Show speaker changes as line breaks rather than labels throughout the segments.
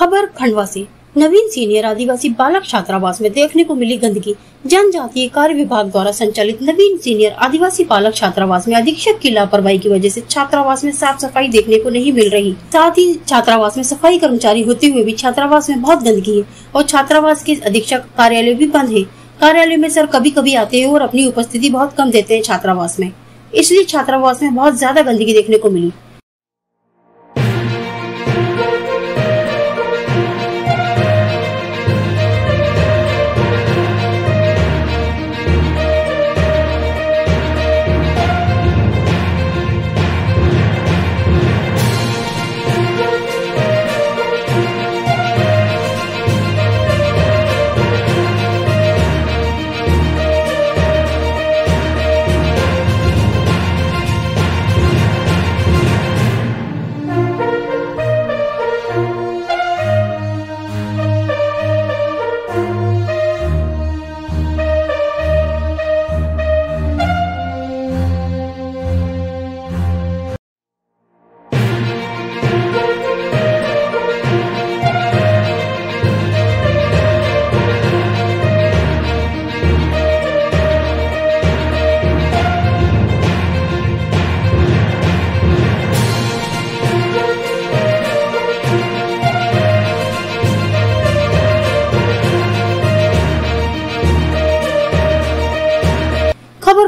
खंडवा से नवीन सीनियर आदिवासी बालक छात्रावास में देखने को मिली गंदगी। जनजातीय कार्य विभाग द्वारा संचालित नवीन सीनियर आदिवासी बालक छात्रावास में अधीक्षक की लापरवाही की वजह से छात्रावास में साफ़ सफ़ाई देखने को नहीं मिल रही। साथ ही छात्रावास में सफ़ाई कर्मचारी होते हुए भी छात्रावास में बहुत गंदगी है और छात्रावास के अधीक्षक कार्यालय भी बंद है। कार्यालय में सर कभी कभी आते हैं और अपनी उपस्थिति बहुत कम देते हैं छात्रावास में। इसलिए छात्रावास में बहुत ज़्यादा गंदगी देखने को मिली।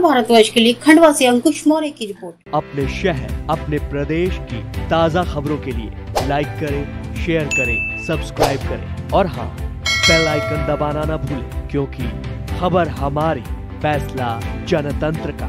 भारतवर्ष के लिए खंडवा से अंकुश मौर्य की रिपोर्ट।
अपने शहर, अपने प्रदेश की ताज़ा खबरों के लिए लाइक करें शेयर करें सब्सक्राइब करें। और हाँ बेल आइकन दबाना ना भूलें, क्योंकि खबर हमारी फैसला जनतंत्र का।